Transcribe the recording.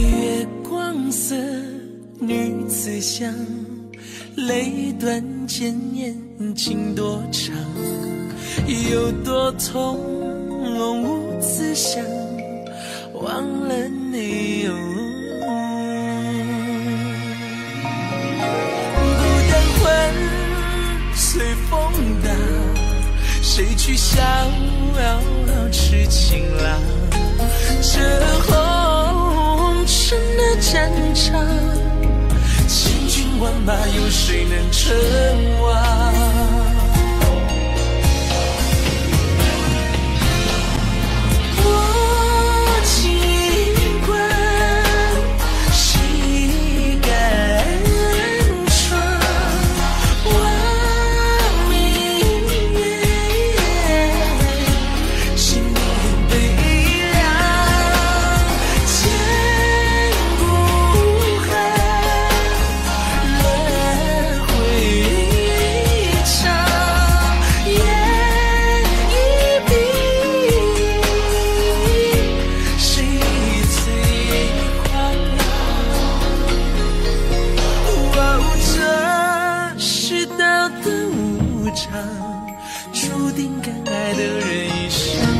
月光色，女子香，泪断剑眼情多长，有多痛无自想，忘了你。孤单魂随风荡，谁去想战场，千军万马，有谁能称王？场，注定敢爱的人一生。